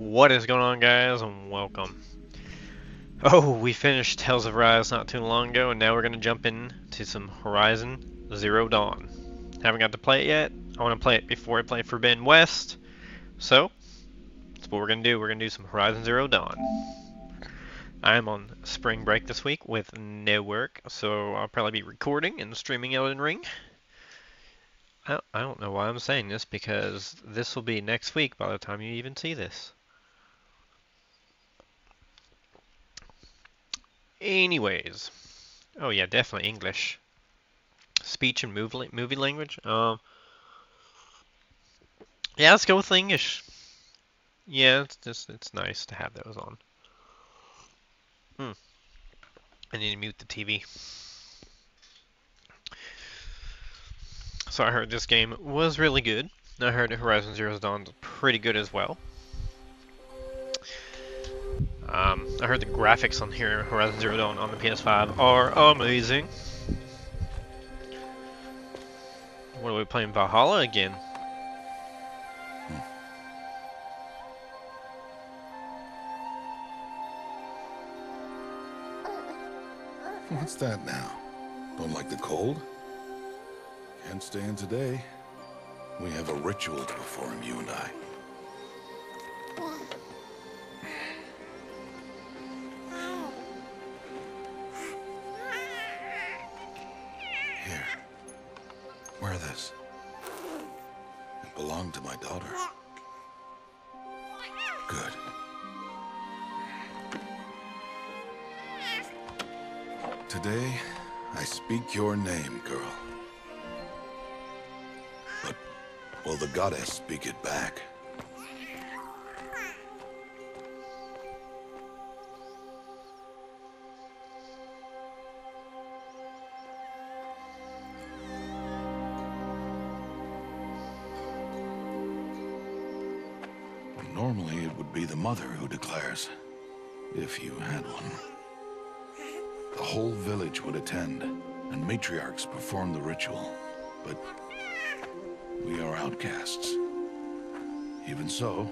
What is going on guys and welcome. Oh, we finished Tales of Arise not too long ago and now we're going to jump into some Horizon Zero Dawn. Haven't got to play it yet. I want to play it before I play Forbidden West. So, that's what we're going to do. We're going to do some Horizon Zero Dawn. I am on spring break this week with no work, so I'll probably be recording and streaming Elden Ring. I don't know why I'm saying this because this will be next week by the time you even see this. Anyways, oh yeah, definitely English. Speech and movie movie language. Um, yeah, let's go with English. Yeah, it's just it's nice to have those on. Hmm. I need to mute the TV. So I heard this game was really good. I heard Horizon Zero Dawn pretty good as well. Um, I heard the graphics on here, Horizon Zero Dawn on the PS5, are amazing. What are we playing, Valhalla again? What's that now? Don't like the cold? Can't stay in today. We have a ritual to perform, you and I. this. It belonged to my daughter. Good. Today, I speak your name, girl. But will the goddess speak it back? Mother who declares, if you had one. The whole village would attend, and matriarchs perform the ritual. But we are outcasts. Even so,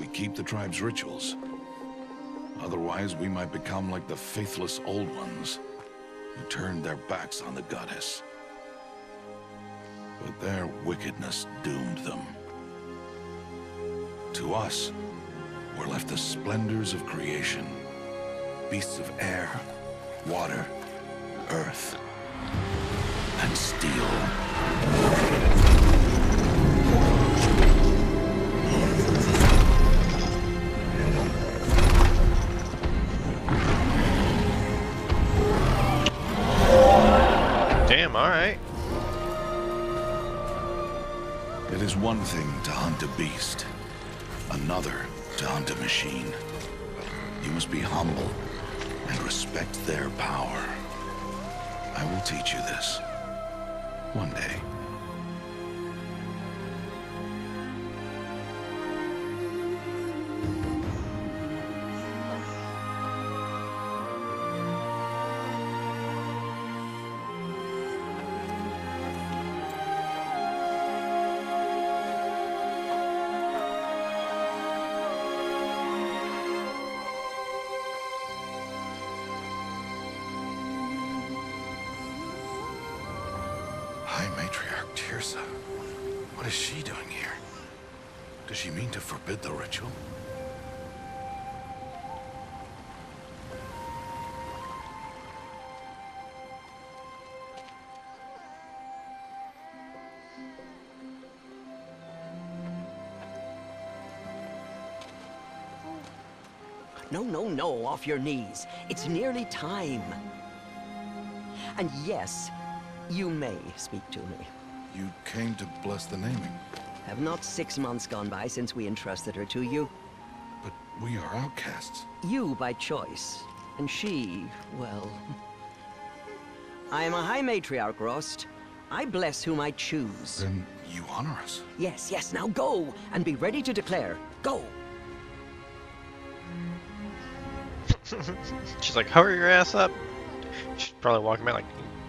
we keep the tribe's rituals. Otherwise, we might become like the faithless Old Ones, who turned their backs on the goddess. But their wickedness doomed them. To us, were left the splendors of creation. Beasts of air, water, earth, and steel. Damn, alright. It is one thing to hunt a beast, another to hunt a machine. You must be humble and respect their power. I will teach you this. One day. Teersa. What is she doing here? Does she mean to forbid the ritual? No, no, no, off your knees. It's nearly time. And yes, you may speak to me. You came to bless the naming, Have not six months gone by since we entrusted her to you? but we are outcasts. You by choice, and she, well... I am a high matriarch, Rost. I bless whom I choose. Then you honor us. Yes, yes, now go, and be ready to declare. Go! She's like, hurry your ass up. She's probably walking by like,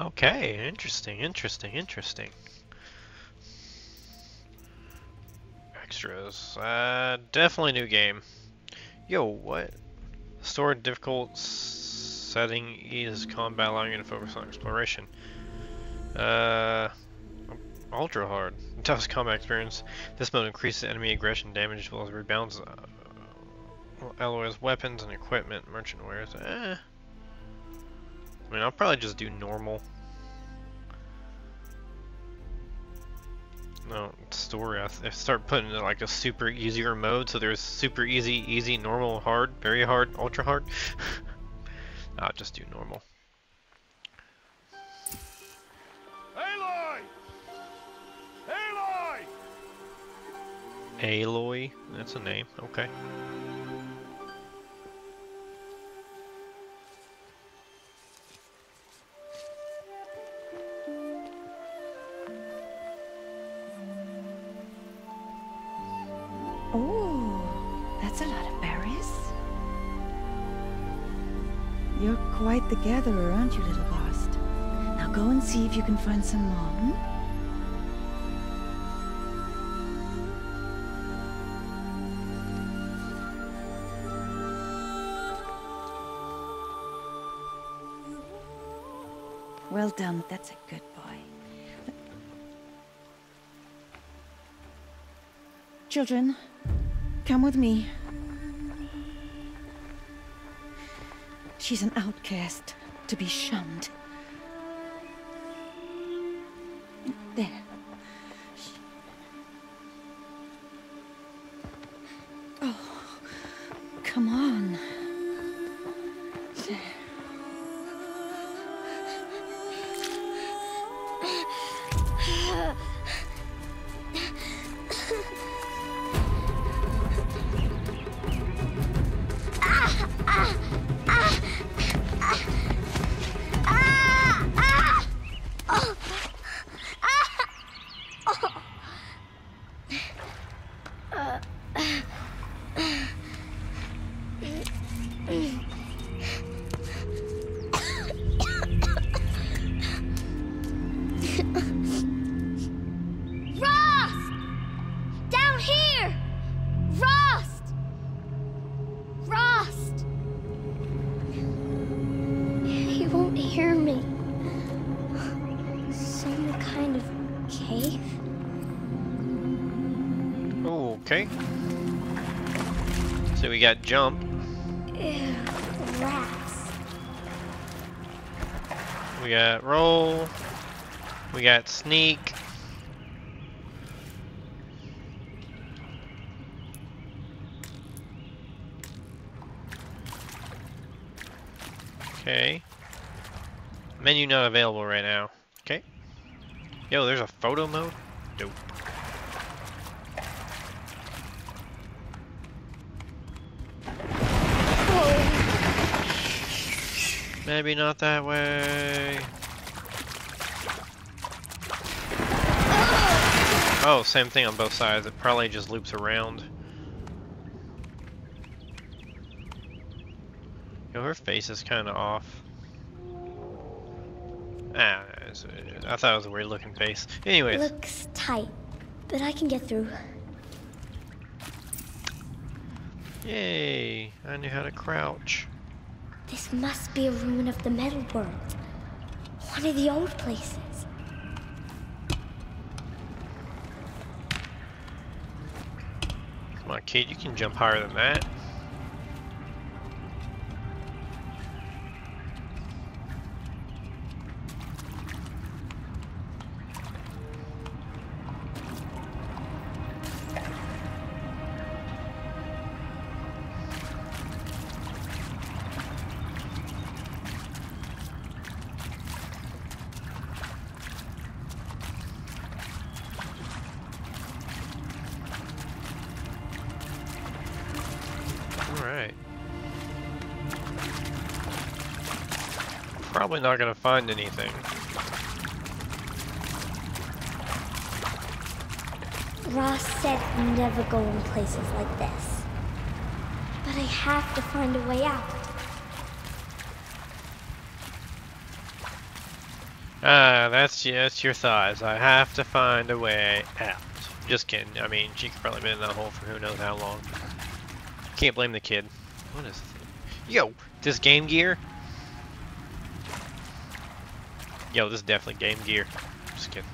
Okay, interesting, interesting, interesting. Extras. Uh, definitely new game. Yo, what? Store difficult setting is combat allowing you to focus on exploration. Uh, ultra hard. Toughest combat experience. This mode increases enemy aggression damage as well as rebounds. Uh, Aloy's, weapons, and equipment. Merchant wares. Eh. I mean, I'll probably just do normal. No, story. I, I start putting it like a super easier mode, so there's super easy, easy, normal, hard, very hard, ultra hard. I'll just do normal. Aloy! Aloy! Aloy, that's a name. Okay. If you can find some more. hmm? Well done. That's a good boy. Children, come with me. She's an outcast, to be shunned. There. We got jump. Ew, rats. We got roll. We got sneak. Okay. Menu not available right now. Okay. Yo, there's a photo mode? Dope. Maybe not that way. Oh, same thing on both sides. It probably just loops around. Yo, her face is kind of off. Ah, it's- I thought it was a weird looking face. Anyways, Looks tight, but I can get through. yay! I knew how to crouch. This must be a ruin of the metal world. One of the old places. Come on, Kate, you can jump higher than that. Probably not gonna find anything. Rost said never go in places like this. But I have to find a way out. Ah, that's just your thighs. I have to find a way out. Just kidding. I mean, she could probably been in that hole for who knows how long. Can't blame the kid. What is? Yo, this Game Gear. Yo, this is definitely Game Gear. Just kidding.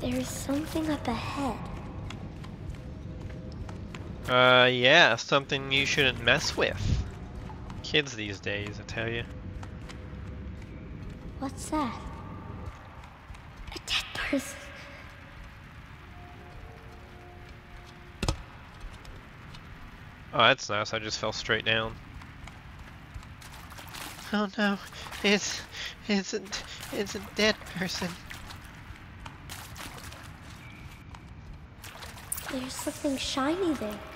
There's something up ahead. Uh, yeah, something you shouldn't mess with. Kids these days, I tell you. What's that? A dead person. Oh, that's nice. I just fell straight down. Oh no, it's it's a, it's a dead person. There's something shiny there.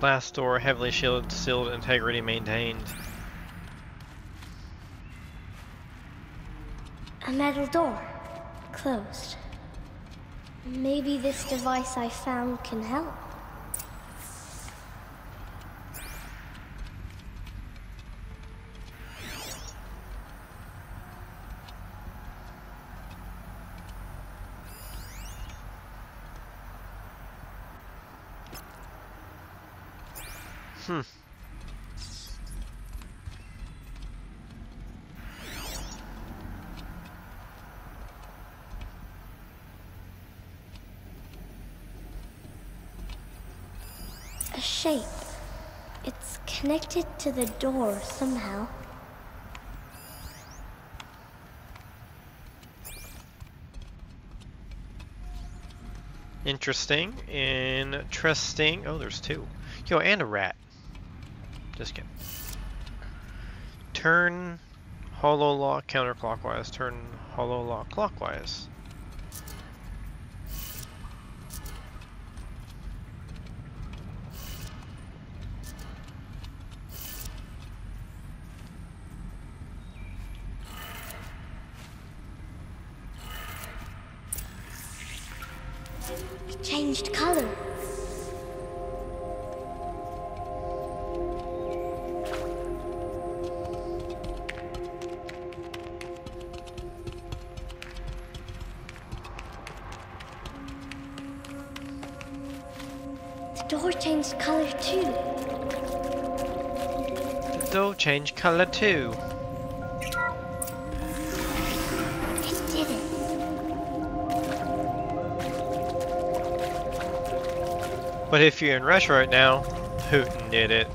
Blast door, heavily shielded, sealed, integrity maintained. A metal door. Closed. Maybe this device I found can help. Hmm. A shape. It's connected to the door somehow. Interesting. Interesting. Oh, there's two. Yo, and a rat. Just kidding. Turn hollow lock counterclockwise. Turn hollow lock clockwise. Door changed color too. The door changed color too. It did it. But if you're in rush right now, Putin did it.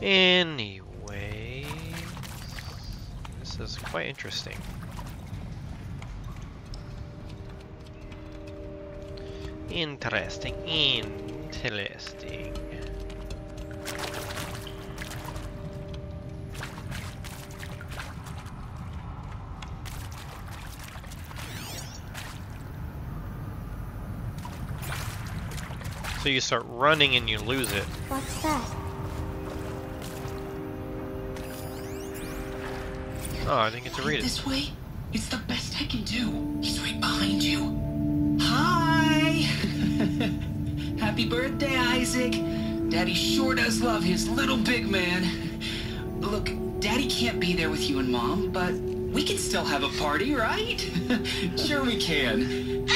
Anyway, this is quite interesting. Interesting, interesting. So you start running and you lose it. What's that? Oh, I didn't get to read it. This way? It's the best I can do. He's right behind you. Happy birthday, Isaac. Daddy sure does love his little big man. Look, Daddy can't be there with you and Mom, but we can still have a party, right? sure we can.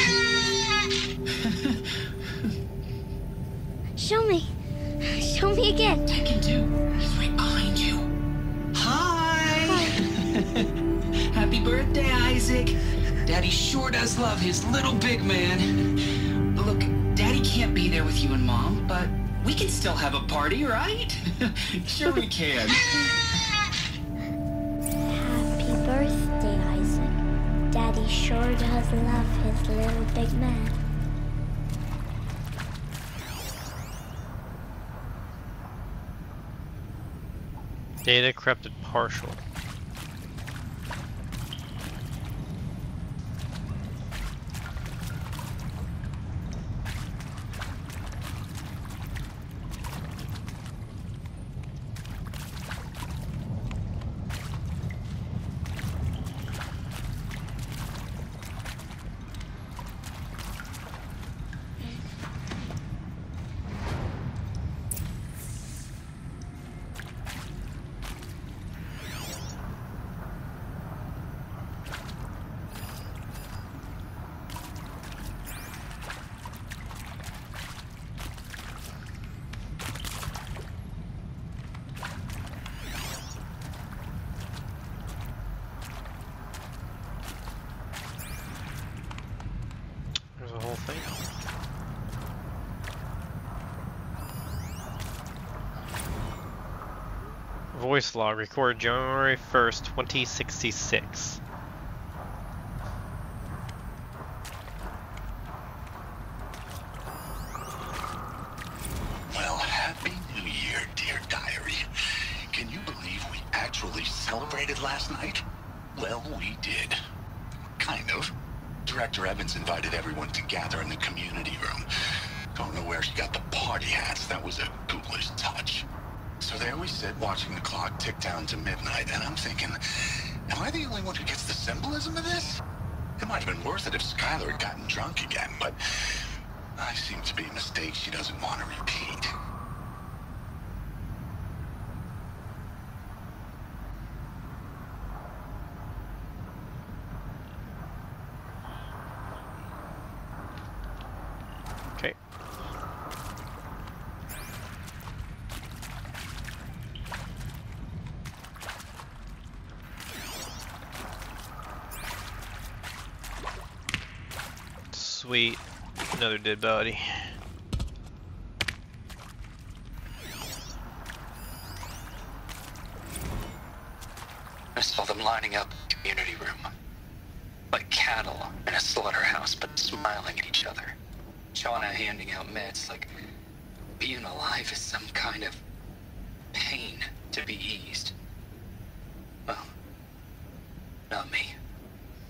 Show me. Show me again. I can do. He's right behind you. Hi! Happy birthday, Isaac. Daddy sure does love his little big man. There with you and Mom, but we can still have a party, right? sure we can. Happy birthday, Isaac. Daddy sure does love his little big man. Data corrupted partial. There's a whole thing. Voice log recorded January 1st, 2066. doesn't want to repeat. Okay. Sweet. Another dead body.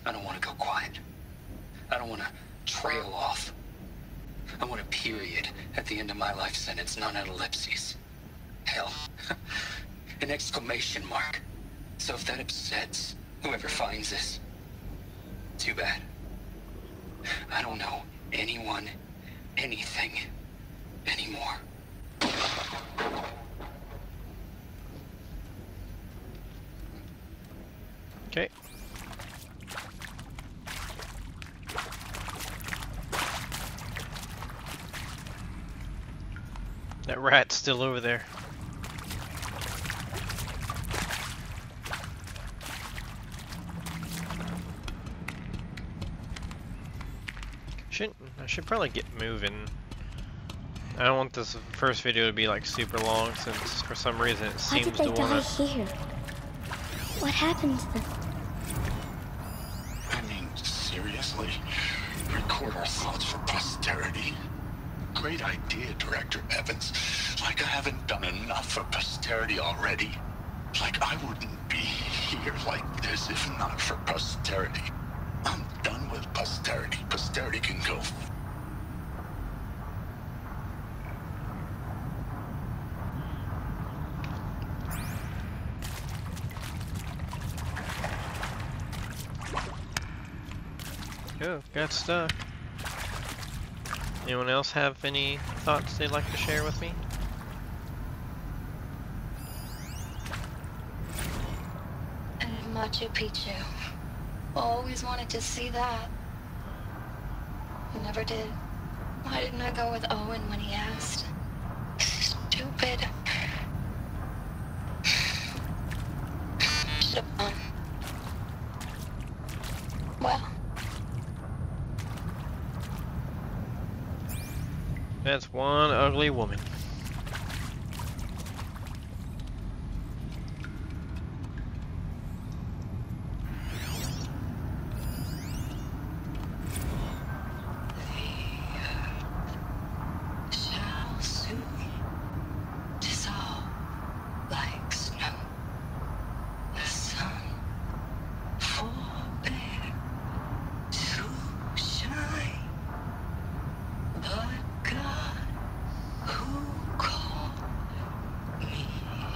I don't want to go quiet. I don't want to trail off. I want a period at the end of my life sentence, not an ellipses. Hell, an exclamation mark. So if that upsets whoever finds this, too bad. I don't know anyone, anything, anymore. Okay. That rat's still over there. Should I should probably get moving. I don't want this first video to be like super long since for some reason it Why seems did they to die wanna here? What happened to them? I mean, seriously? Record our thoughts for posterity? Great idea, Director Evans. Like I haven't done enough for posterity already. Like I wouldn't be here like this if not for posterity. I'm done with posterity. Posterity can go. Oh, got stuck. Anyone else have any thoughts they'd like to share with me? And Machu Picchu. Always wanted to see that. Never did. Why didn't I go with Owen when he asked? Stupid. Should have gone. Well, That's one ugly woman. shall soon dissolve like snow. The sun forbear to shine, but God who called me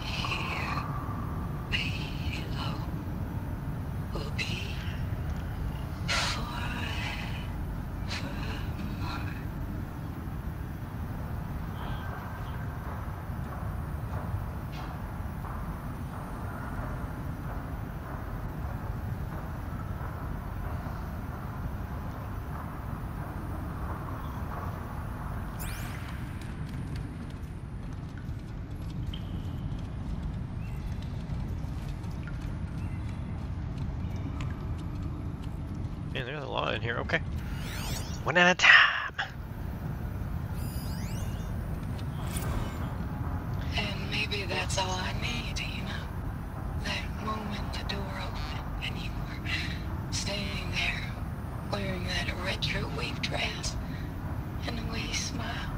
here below will be forever mine. Man, there's a lot in here. Okay. One at a time. And maybe that's all I need, you know? That moment the door opened and you were standing there wearing that retro wave dress and the way you smiled.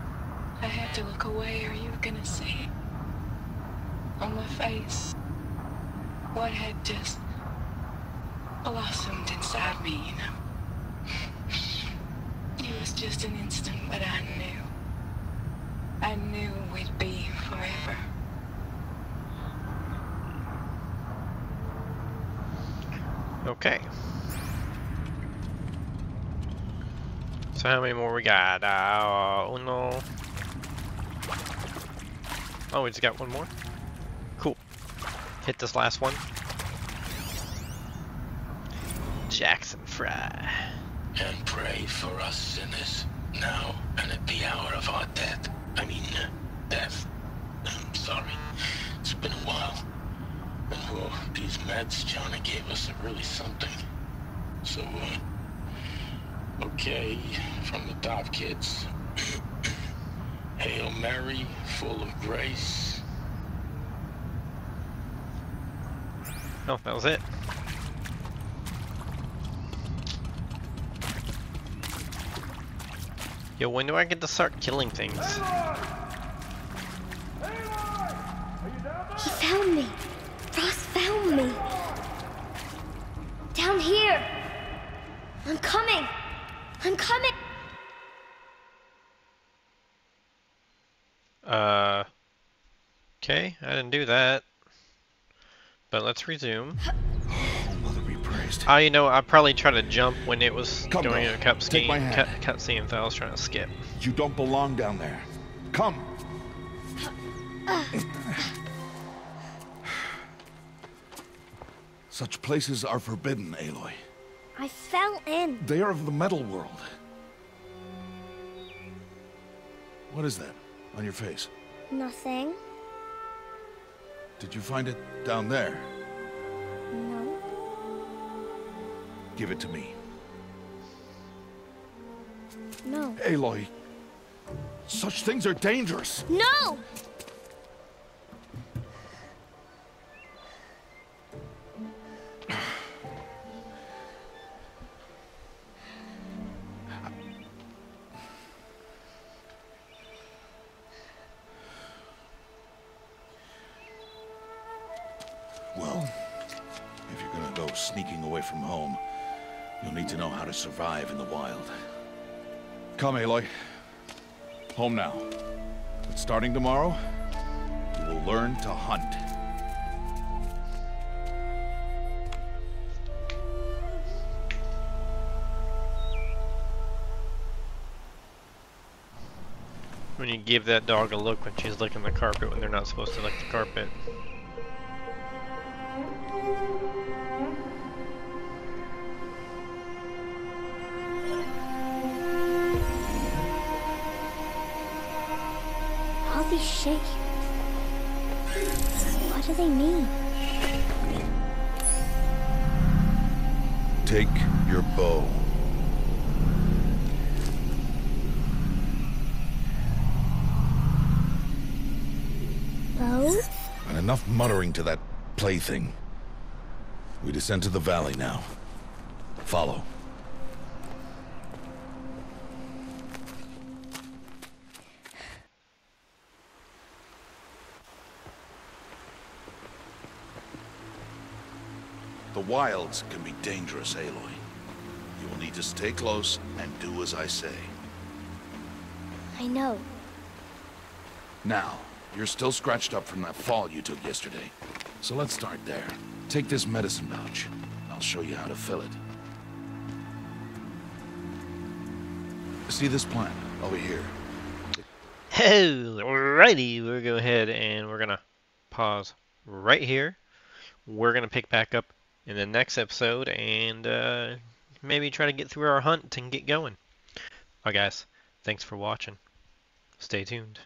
I had to look away or you were gonna see on my face what had just blossomed inside me, you know? It was just an instant, but I knew. I knew we'd be forever. Okay. So how many more we got? Uh, uno. Oh, we just got one more? Cool. Hit this last one. Jackson Fry. And pray for us sinners, now and at the hour of our death. I mean, uh, death. I'm sorry. It's been a while. And well, these meds Johnny gave us are really something. So, uh, okay. Okay, from the top, kids. Hail Mary, full of grace. Oh, that was it. Yo, when do I get to start killing things? He found me. Rost found me. Down here. I'm coming. I'm coming. Uh. Okay, I didn't do that. But let's resume. Mother be. Ah, you know, I probably tried to jump when it was Come, doing bro. a cup Take my cut, hand. cutscene that I was trying to skip. You don't belong down there. Come. Such places are forbidden, Aloy. I fell in. They are of the metal world. What is that on your face? Nothing. Did you find it down there? Give it to me. No. Aloy, such things are dangerous. No! Come, Aloy. Home now. But starting tomorrow, you will learn to hunt. When you give that dog a look when she's licking the carpet when they're not supposed to lick the carpet. Shapes. What do they mean? Take your bow. Bow? And enough muttering to that plaything. We descend to the valley now. Follow. Wilds can be dangerous, Aloy. You will need to stay close and do as I say. I know. Now, you're still scratched up from that fall you took yesterday. So let's start there. Take this medicine pouch. I'll show you how to fill it. See this plant over here? Hey, alrighty, we'll go ahead and we're gonna pause right here. We're gonna pick back up in the next episode and uh, maybe try to get through our hunt and get going. Alright guys, thanks for watching. Stay tuned.